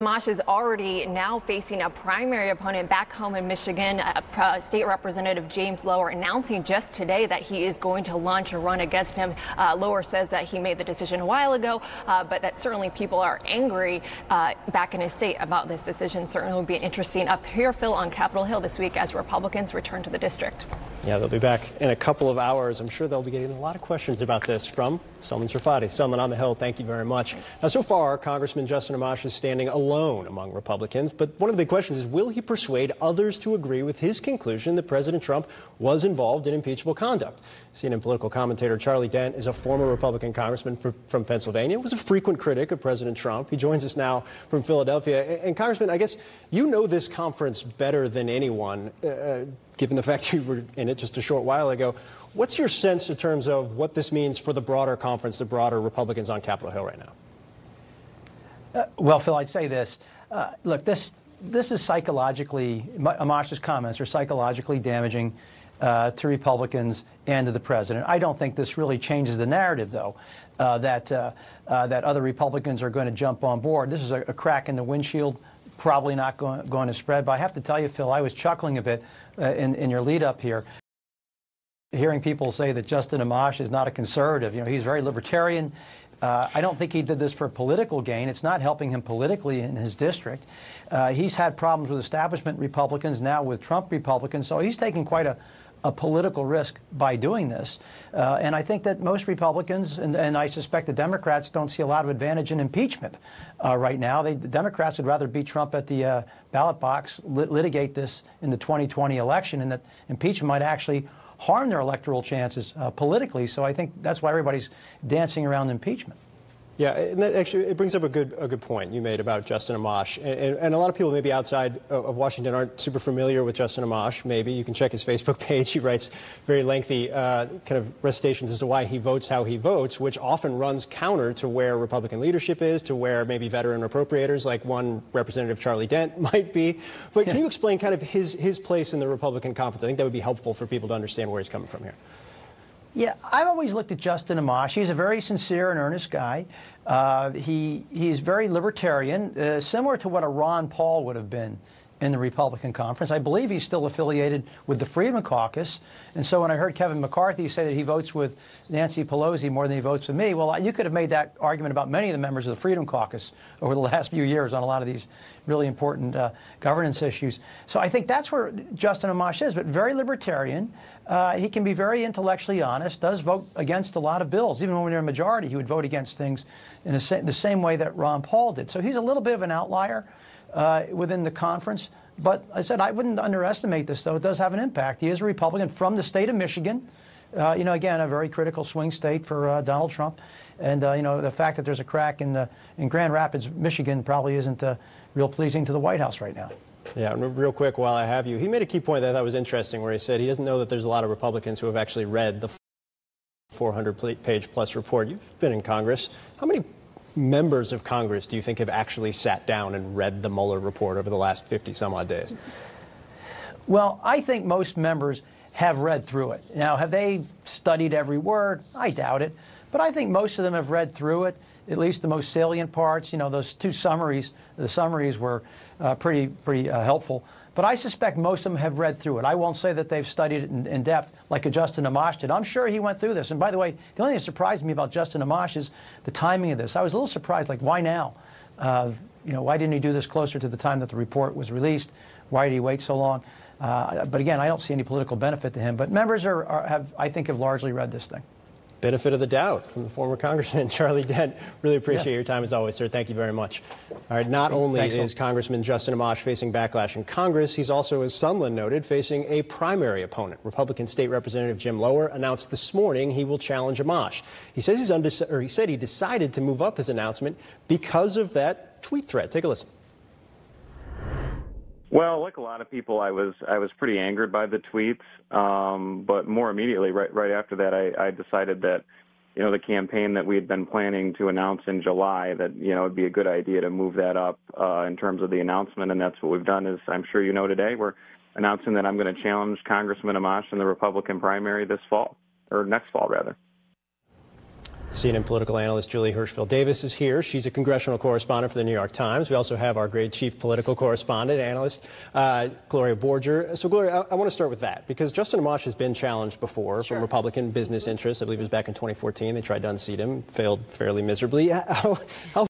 Amash is already now facing a primary opponent back home in Michigan. Uh, State Representative James Lower announcing just today that he is going to launch a run against him. Uh, Lower says that he made the decision a while ago, uh, but that certainly people are angry uh, back in his state about this decision. Certainly will be interesting up here, Phil, on Capitol Hill this week as Republicans return to the district. Yeah, they'll be back in a couple of hours. I'm sure they'll be getting a lot of questions about this from Sunlen Serfaty. Sunlen on the Hill, thank you very much. Now, so far, Congressman Justin Amash is standing alone among Republicans, but one of the big questions is will he persuade others to agree with his conclusion that President Trump was involved in impeachable conduct? CNN political commentator Charlie Dent is a former Republican congressman from Pennsylvania, was a frequent critic of President Trump. He joins us now from Philadelphia. And, Congressman, I guess you know this conference better than anyone. Uh, uh given the fact you were in it just a short while ago. What's your sense in terms of what this means for the broader conference, the broader Republicans on Capitol Hill right now? Uh, well, Phil, I'd say this. Uh, look, this this is psychologically, Amash's comments are psychologically damaging uh, to Republicans and to the president. I don't think this really changes the narrative, though, uh, that uh, uh, that other Republicans are going to jump on board. This is a, a crack in the windshield probably not going, going, to spread. But I have to tell you, Phil, I was chuckling a bit uh, in, in your lead up here. Hearing people say that Justin Amash is not a conservative, you know, he's very libertarian. Uh, I don't think he did this for political gain. It's not helping him politically in his district. Uh, he's had problems with establishment Republicans, now with Trump Republicans, so he's taking quite a, a political risk by doing this. Uh, and I think that most Republicans, and, and, I suspect the Democrats, don't see a lot of advantage in impeachment uh, right now. They, the Democrats would rather beat Trump at the uh, ballot box, lit litigate this in the 2020 election, and that impeachment might actually harm their electoral chances uh, politically. So I think that's why everybody's dancing around impeachment. Yeah, and that actually it brings up a good a good point you made about Justin Amash, and, and a lot of people maybe outside of Washington aren't super familiar with Justin Amash. Maybe you can check his Facebook page. He writes very lengthy uh, kind of recitations as to why he votes how he votes, which often runs counter to where Republican leadership is, to where maybe veteran appropriators like one Representative Charlie Dent might be. But can you explain kind of his his place in the Republican conference? I think that would be helpful for people to understand where he's coming from here. Yeah, I've always looked at Justin Amash. He's a very sincere and earnest guy. Uh, he he's very libertarian, uh, similar to what a Ron Paul would have been in the Republican conference. I believe he's still affiliated with the Freedom Caucus. And so when I heard Kevin McCarthy say that he votes with Nancy Pelosi more than he votes with me, well, you could have made that argument about many of the members of the Freedom Caucus over the last few years on a lot of these really important uh, governance issues. So I think that's where Justin Amash is, but very libertarian. Uh, he can be very intellectually honest, does vote against a lot of bills. Even when they're a majority, he would vote against things in the same way that Ron Paul did. So he's a little bit of an outlier uh, within the conference. But I said I wouldn't underestimate this, though. It does have an impact. He is a Republican from the state of Michigan. Uh, you know, again, a very critical swing state for uh, Donald Trump. And, uh, you know, the fact that there's a crack in, the, in Grand Rapids, Michigan, probably isn't uh, real pleasing to the White House right now. Yeah, real quick while I have you, he made a key point that I thought was interesting where he said he doesn't know that there's a lot of Republicans who have actually read the 400 page plus report. You've been in Congress. How many members of Congress do you think have actually sat down and read the Mueller report over the last 50 some odd days? Well, I think most members have read through it. Now, have they studied every word? I doubt it. But I think most of them have read through it, at least the most salient parts. You know, those two summaries, the summaries were uh, pretty, pretty uh, helpful. But I suspect most of them have read through it. I won't say that they've studied it in, in, depth like a Justin Amash did. I'm sure he went through this. And by the way, the only thing that surprised me about Justin Amash is the timing of this. I was a little surprised, like, why now? Uh, you know, why didn't he do this closer to the time that the report was released? Why did he wait so long? Uh, but again, I don't see any political benefit to him. But members are, are, have, I think, have largely read this thing benefit of the doubt from the former Congressman Charlie Dent. Really appreciate yeah. your time as always, sir. Thank you very much. All right, not only Thanks, is Congressman Justin Amash facing backlash in Congress, he's also, as Sunlen noted, facing a primary opponent. Republican State Representative Jim Lower announced this morning he will challenge Amash. He says he's undec- or he said he decided to move up his announcement because of that tweet threat. Take a listen. Well, like a lot of people, I was I was pretty angered by the tweets, um, but more immediately, right right after that, I, I decided that you know the campaign that we had been planning to announce in July that you know it'd be a good idea to move that up uh, in terms of the announcement, and that's what we've done. Is I'm sure you know today we're announcing that I'm going to challenge Congressman Amash in the Republican primary this fall or next fall rather. CNN political analyst Julie Hirschfeld Davis is here. She's a congressional correspondent for the New York Times. We also have our great chief political correspondent, analyst, uh, Gloria Borger. So, Gloria, I, I, want to start with that because Justin Amash has been challenged before sure. from Republican business interests. I believe it was back in 2014. They tried to unseat him, failed fairly miserably. How, how